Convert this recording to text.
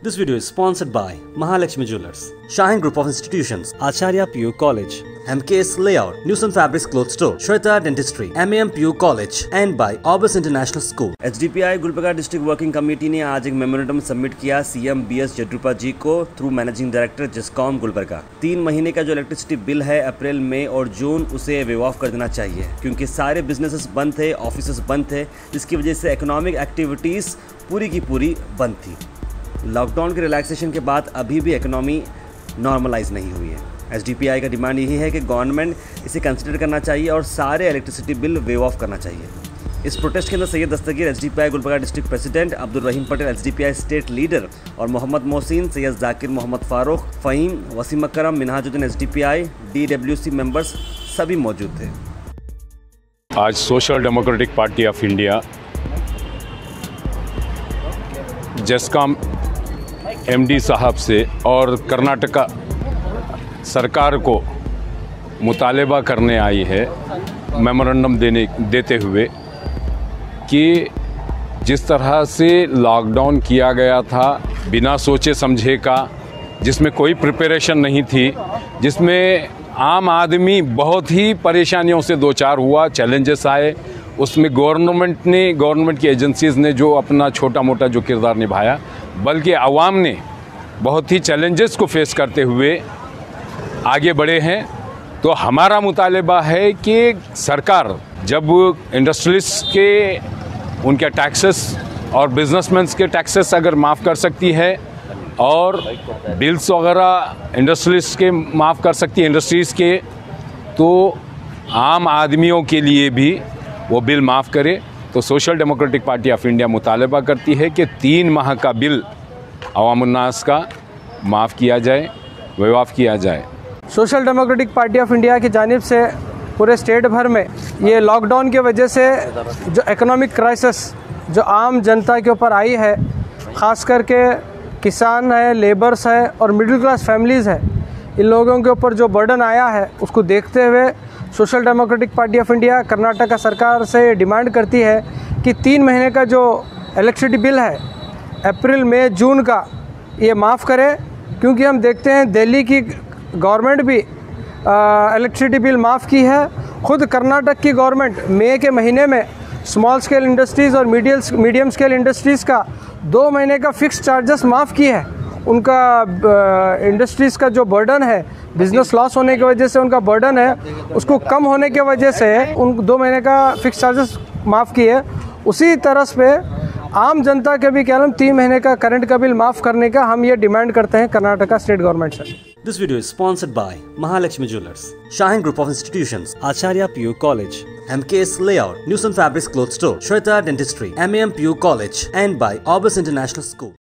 This video is sponsored by Mahalakshmi Jewelers, Shahin Group of Institutions, Acharya PU College, MKS Layout, Newsom Fabrics Cloth Store, Shweta Dentistry, MAM PU College, and by Orbis International School. HDPI Gulbarga district working committee ने आज एक memorandum submit किया CM B S Yediyurappa ji को through managing director GESCOM Gulbarga तीन महीने का जो electricity bill है अप्रैल मई और जून उसे वेव ऑफ़ कर देना चाहिए क्योंकि सारे बिजनेसेस बंद थे ऑफ़िस बंद थे जिसकी वजह से इकोनॉमिक एक्टिविटीज़ पूरी की पूरी बंद थी लॉकडाउन के रिलैक्सेशन के बाद अभी भी इकोनॉमी नॉर्मलाइज नहीं हुई है। एसडीपीआई का डिमांड यही है कि गवर्नमेंट इसे कंसिडर करना चाहिए और सारे इलेक्ट्रिसिटी बिल वेव ऑफ़ करना चाहिए। इस प्रोटेस्ट के अंदर Syed Dastagir S D P I Gulbarga district president Abdul Rahim Patel S D P I state leader और Mohammed Mohsin, Syed Zakir Mohammed Farooq, Faheem, Wasim Akram, Minhajuddin S D P I D W C members सभी मौजूद थे। आज Social Democratic Party of India GESCOM MD साहब से और कर्नाटका सरकार को मुतालबा करने आई है मेमोरेंडम देने, देते हुए कि जिस तरह से लॉकडाउन किया गया था, बिना सोचे समझे का, जिसमें कोई प्रिपरेशन नहीं थी, जिसमें आम आदमी बहुत ही परेशानियों से दो चार हुआ चैलेंजेस आए, उसमें गवर्नमेंट ने गवर्नमेंट की एजेंसीज़ ने जो अपना छोटा मोटा जो किरदार निभाया बल्कि आवाम ने बहुत ही चैलेंजेस को फेस करते हुए आगे बढ़े हैं। तो हमारा मुतालबा है कि सरकार जब इंडस्ट्रियलिस्ट के, उनके टैक्सेस और बिजनेसमैन के टैक्सेस अगर माफ़ कर सकती है और बिल्स वगैरह इंडस्ट्रियलिस्ट के माफ़ कर सकती है इंडस्ट्रीज़ के तो आम आदमियों के लिए भी वो बिल माफ़ करे। तो Social Democratic Party of India मुतालबा करती है कि तीन माह का बिल अवामनास का माफ़ किया जाए, विवाफ किया जाए। Social Democratic Party of India की जानब से पूरे स्टेट भर में ये लॉकडाउन की वजह से जो इकोनॉमिक क्राइसिस जो आम जनता के ऊपर आई है, ख़ास करके किसान है लेबर्स है और मिडिल क्लास फैमिलीज़ है, इन लोगों के ऊपर जो बर्डन आया है, उसको देखते हुए Social Democratic Party of India Karnataka सरकार से डिमांड करती है कि तीन महीने का जो इलेक्ट्रिसिटी बिल है अप्रैल मई जून का, ये माफ़ करें, क्योंकि हम देखते हैं दिल्ली की गवर्नमेंट भी इलेक्ट्रिसिटी बिल माफ़ की है। खुद कर्नाटक की गवर्नमेंट मई के महीने में स्मॉल स्केल इंडस्ट्रीज़ और मीडियल मीडियम स्केल इंडस्ट्रीज़ का दो महीने का फ़िक्स चार्जेस माफ़ की है। उनका इंडस्ट्रीज़ का जो बर्डन है बिज़नेस लॉस होने की वजह से उनका बर्डन है, उसको कम होने की वजह से उन दो महीने का फिक्स चार्जेस माफ़ किए। उसी तरह पे आम जनता के भी कहना तीन महीने का करंट का बिल माफ़ करने का हम ये डिमांड करते हैं कर्नाटका स्टेट गवर्नमेंट से। This video sponsored by Mahalakshmi jewellers Shaheen group of institution Acharya PU college M K S layout Newson fabrics cloth store Shweta dentistry M M P U college and by Orbis international school